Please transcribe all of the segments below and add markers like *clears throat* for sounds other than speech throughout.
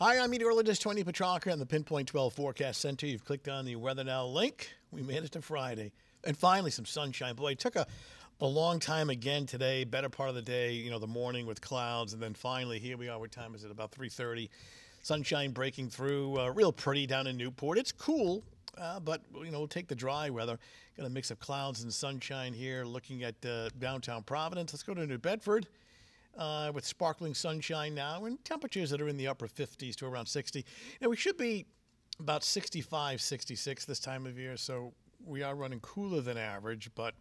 Hi, I'm meteorologist Tony Petrarca in the Pinpoint 12 Forecast Center. You've clicked on the Weather Now link. We made it to Friday. And finally, some sunshine. Boy, it took a, a long time again today, better part of the day, you know, the morning with clouds. And then finally, here we are. What time is it? About 3.30. Sunshine breaking through. Uh, real pretty down in Newport. It's cool. Uh, but you know, we'll take the dry weather. Got a mix of clouds and sunshine here. Looking at uh, downtown Providence. Let's go to New Bedford uh, with sparkling sunshine now and temperatures that are in the upper 50s to around 60. Now, we should be about 65, 66 this time of year, so we are running cooler than average, but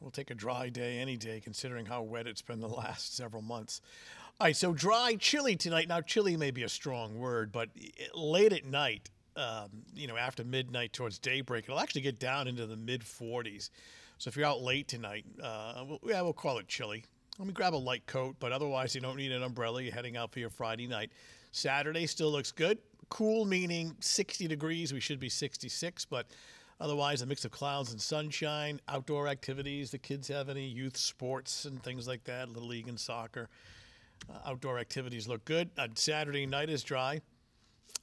we'll take a dry day any day considering how wet it's been the *laughs* last several months. All right, so dry, chilly tonight. Now, chilly may be a strong word, but late at night, um, you know, after midnight towards daybreak, it'll actually get down into the mid 40s. So if you're out late tonight, uh, we'll, yeah, we'll call it chilly. Let me grab a light coat, but otherwise, you don't need an umbrella. You're heading out for your Friday night. Saturday still looks good. Cool, meaning 60 degrees. We should be 66, but otherwise, a mix of clouds and sunshine. Outdoor activities. The kids have any youth sports and things like that, Little League and soccer. Uh, outdoor activities look good. On Saturday night is dry.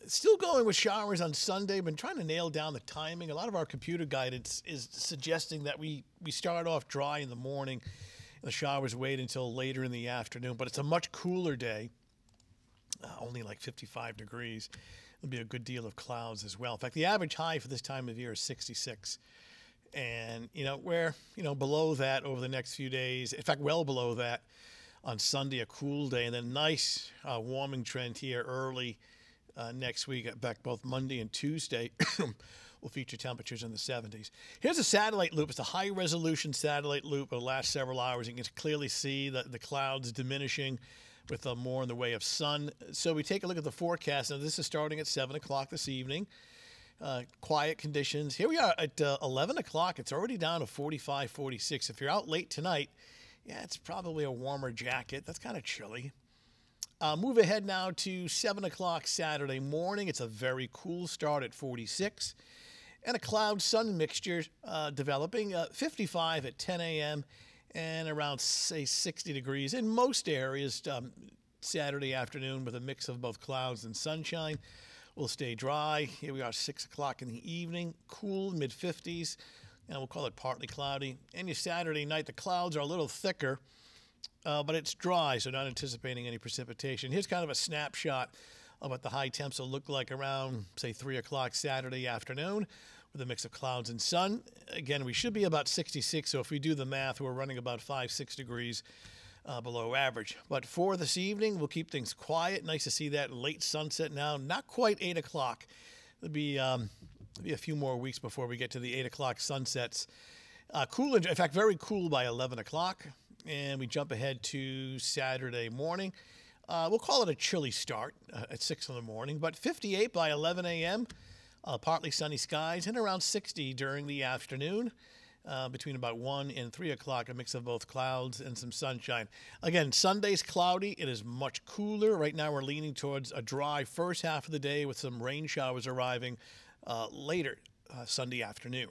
Still going with showers on Sunday. Been trying to nail down the timing. A lot of our computer guidance is suggesting that we, we start off dry in the morning the showers wait until later in the afternoon, but it's a much cooler day, uh, only like 55 degrees. There'll be a good deal of clouds as well. In fact, the average high for this time of year is 66. And, you know, we're, you know, below that over the next few days. In fact, well below that on Sunday, a cool day, and then nice uh, warming trend here early uh, next week. back both Monday and Tuesday *clears throat* will feature temperatures in the 70s. Here's a satellite loop. It's a high resolution satellite loop. It'll last several hours. You can clearly see the, the clouds diminishing with uh, more in the way of sun. So we take a look at the forecast. Now, this is starting at 7 o'clock this evening. Uh, quiet conditions. Here we are at uh, 11 o'clock. It's already down to 45, 46. If you're out late tonight, yeah, it's probably a warmer jacket. That's kind of chilly. Uh, move ahead now to 7 o'clock Saturday morning. It's a very cool start at 46 and a cloud sun mixture uh, developing uh, 55 at 10 a.m. and around, say, 60 degrees in most areas um, Saturday afternoon with a mix of both clouds and sunshine. We'll stay dry. Here we are, 6 o'clock in the evening, cool, mid 50s, and we'll call it partly cloudy. And your Saturday night, the clouds are a little thicker, uh, but it's dry, so not anticipating any precipitation. Here's kind of a snapshot of what the high temps will look like around, say, 3 o'clock Saturday afternoon with a mix of clouds and sun. Again, we should be about 66, so if we do the math, we're running about 5, 6 degrees uh, below average. But for this evening, we'll keep things quiet. Nice to see that late sunset now. Not quite 8 o'clock. There'll be, um, be a few more weeks before we get to the 8 o'clock sunsets. Uh, cool, in fact, very cool by 11 o'clock. And we jump ahead to Saturday morning. Uh, we'll call it a chilly start uh, at 6 in the morning, but 58 by 11 a.m. Uh, partly sunny skies and around 60 during the afternoon. Uh, between about 1 and 3 o'clock, a mix of both clouds and some sunshine. Again, Sunday's cloudy. It is much cooler. Right now, we're leaning towards a dry first half of the day with some rain showers arriving uh, later uh, Sunday afternoon.